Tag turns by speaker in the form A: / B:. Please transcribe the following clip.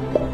A: you